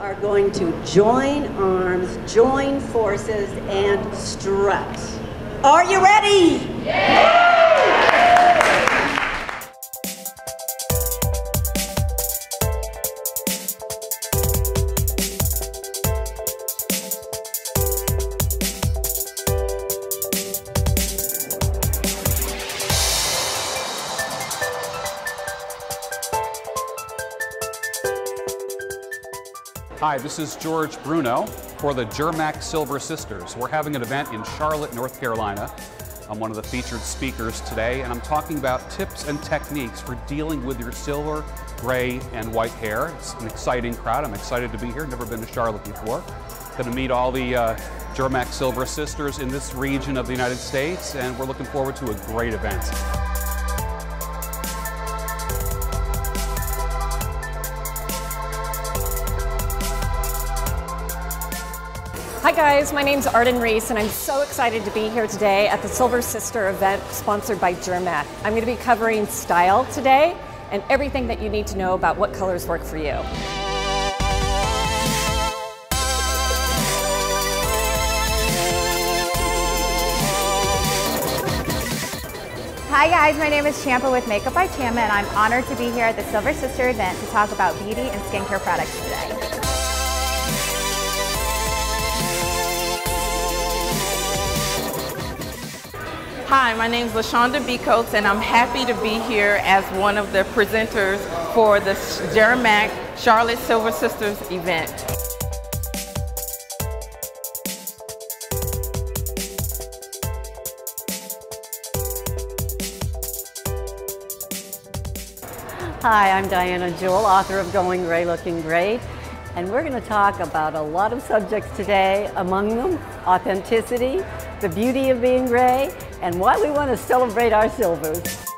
are going to join arms, join forces, and strut. Are you ready? Hi, this is George Bruno for the Jhirmack Silver Sisters. We're having an event in Charlotte, North Carolina. I'm one of the featured speakers today, and I'm talking about tips and techniques for dealing with your silver, gray, and white hair. It's an exciting crowd. I'm excited to be here. Never been to Charlotte before. Going to meet all the uh, Jhirmack Silver Sisters in this region of the United States, and we're looking forward to a great event. Hi guys, my name's Arden Reese and I'm so excited to be here today at the Silver Sister event sponsored by Jhirmack. I'm going to be covering style today and everything that you need to know about what colors work for you. Hi guys, my name is Champa with Makeup by Chama and I'm honored to be here at the Silver Sister event to talk about beauty and skincare products today. Hi, my name is Lashawnda Becoats, and I'm happy to be here as one of the presenters for the Jhirmack Charlotte Silver Sisters event. Hi, I'm Diana Jewell, author of Going Gray Looking Great, and we're going to talk about a lot of subjects today, among them authenticity, the beauty of being gray, and why we want to celebrate our silvers.